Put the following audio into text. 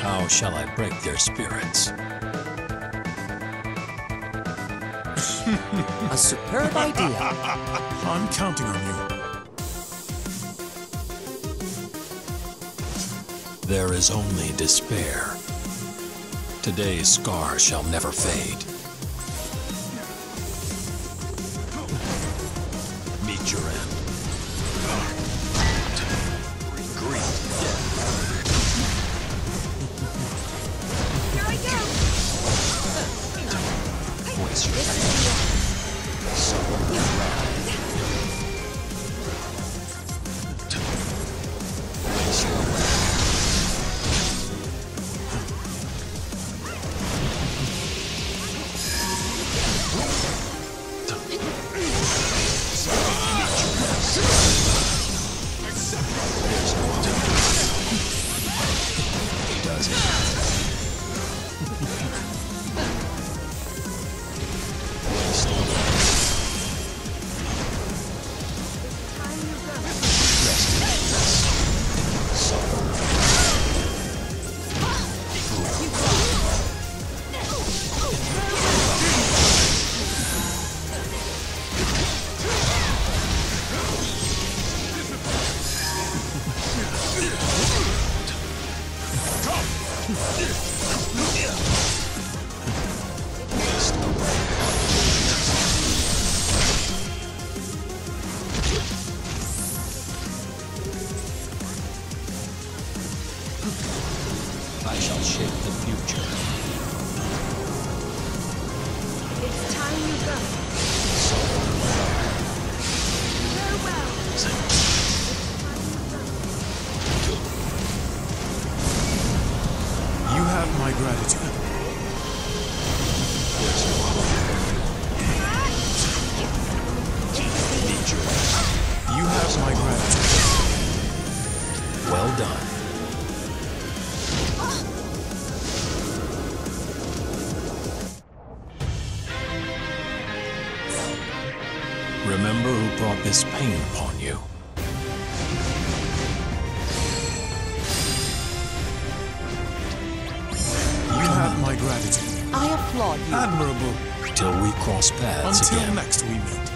How shall I break their spirits? A superb idea. I'm counting on you. There is only despair. Today's scar shall never fade. Someone around. I shall shape the future. It's time you go. My gratitude. No hope. Meet your end. You have my gratitude. Well done. Remember who brought this pain upon you. You have my gratitude. I applaud you. Admirable. Till we cross paths Until again. next we meet.